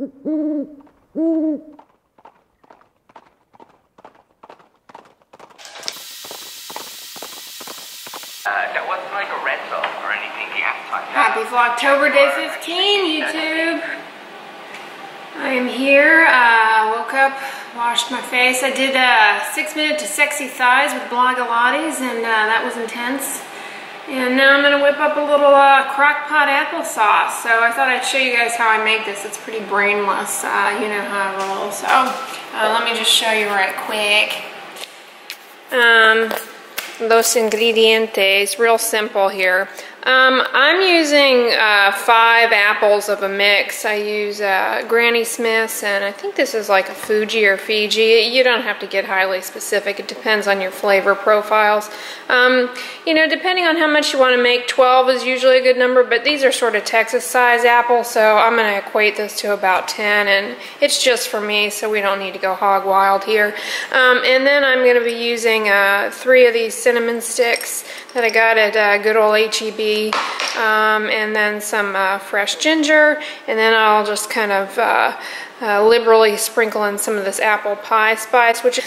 Uh, that wasn't like a rental or anything. You have to talk Happy Vlogtober Day 15, YouTube. I am here. Uh, woke up, washed my face. I did a six minute to sexy thighs with Blogilates, and uh, that was intense. And now I'm gonna whip up a little uh, crock pot applesauce. So I thought I'd show you guys how I make this. It's pretty brainless. Uh, you know how I roll. So uh, let me just show you right quick. Um, los ingredientes, real simple here. Um, I'm using uh, five apples of a mix. I use uh, Granny Smith's, and I think this is like a Fuji or Fiji. You don't have to get highly specific. It depends on your flavor profiles. Um, you know, depending on how much you want to make, 12 is usually a good number, but these are sort of Texas size apples, so I'm going to equate this to about 10, and it's just for me, so we don't need to go hog wild here. Um, and then I'm going to be using uh, three of these cinnamon sticks that I got at uh, good old HEB um, and then some uh, fresh ginger, and then I'll just kind of uh, uh, liberally sprinkle in some of this apple pie spice, which,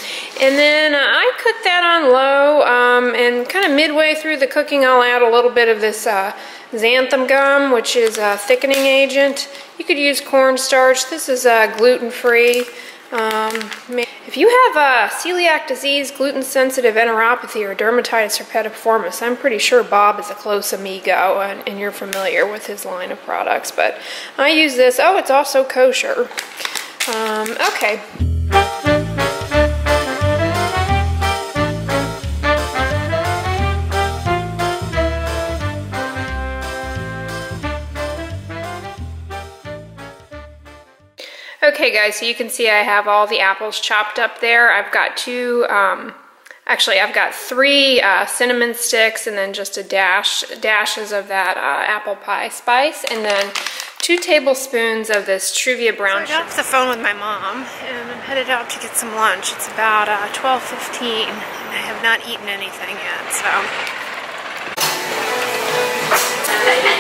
and then I cook that on low, um, and kind of midway through the cooking, I'll add a little bit of this uh, xanthan gum, which is a thickening agent. You could use cornstarch. This is uh, gluten-free. Um, if you have uh, celiac disease, gluten-sensitive enteropathy, or dermatitis herpetiformis, I'm pretty sure Bob is a close amigo and, and, you're familiar with his line of products. But I use this. Oh, it's also kosher. Um, okay. Okay guys, so you can see I have all the apples chopped up there. I've got two, um, actually I've got three uh, cinnamon sticks and then just a dash, dashes of that uh, apple pie spice and then two tablespoons of this Truvia brown sugar. So I got off the phone with my mom and I'm headed out to get some lunch. It's about uh, 12.15 and I have not eaten anything yet, so.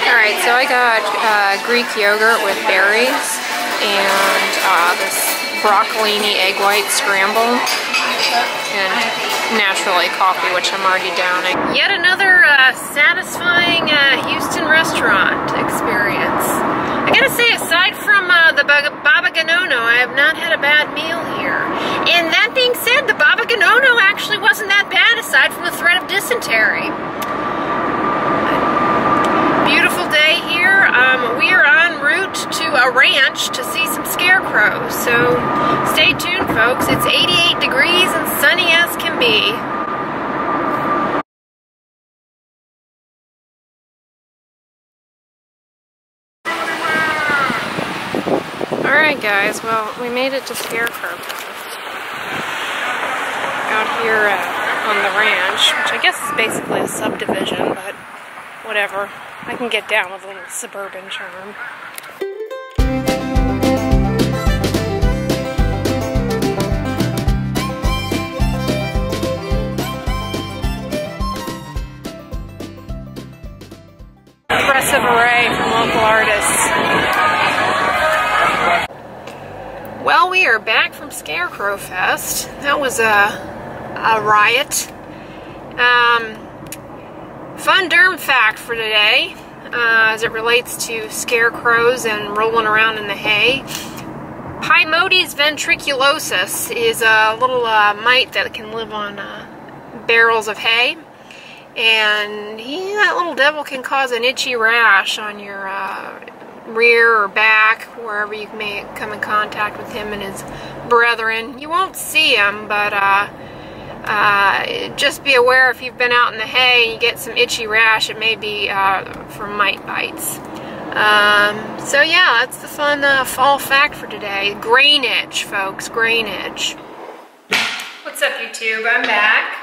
Alright, so I got uh, Greek yogurt with berries and uh, this broccolini egg white scramble and naturally coffee, which I'm already downing. Yet another uh, satisfying uh, Houston restaurant experience. I gotta say, aside from uh, the Baba Ganono, I have not had a bad meal here. And that being said, the Baba Ganono actually wasn't that bad aside from the threat of dysentery. Beautiful day here. Um, we are on route to a ranch to see some scarecrows. So stay tuned, folks. It's 88 degrees and sunny as can be. Alright guys, well we made it to Scarecrow. Out here uh, on the ranch, which I guess is basically a subdivision, but whatever. I can get down with a little suburban charm. Impressive array from local artists. Well, we are back from Scarecrow Fest. That was a, a riot. Um, Fun derm fact for today, uh, as it relates to scarecrows and rolling around in the hay. Pyemotes ventriculosus is a little uh, mite that can live on uh, barrels of hay. And he, that little devil can cause an itchy rash on your uh, rear or back, wherever you may come in contact with him and his brethren. You won't see him, but uh, uh, just be aware if you've been out in the hay and you get some itchy rash, it may be uh, from mite bites. Um, so yeah, that's the fun uh, fall fact for today. Grain itch, folks, grain itch. What's up YouTube? I'm back.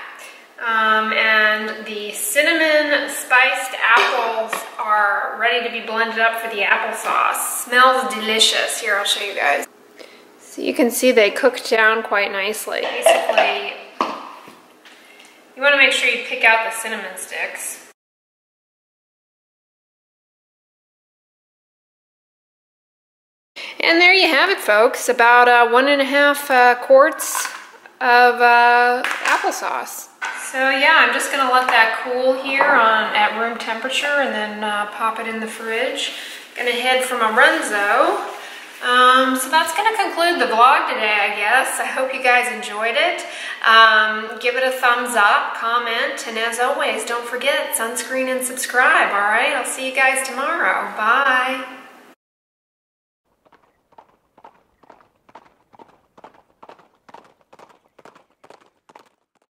Um, and the cinnamon spiced apples are ready to be blended up for the applesauce. Smells delicious. Here, I'll show you guys. So you can see they cooked down quite nicely. Basically, you want to make sure you pick out the cinnamon sticks. And there you have it, folks. About uh, one and a half uh, quarts of uh, applesauce. So yeah, I'm just gonna let that cool here on at room temperature and then uh, pop it in the fridge. Gonna head for my. Um, so that's gonna conclude the vlog today, I guess. I hope you guys enjoyed it. Um, give it a thumbs up, comment, and as always, don't forget sunscreen and subscribe, all right? I'll see you guys tomorrow. Bye.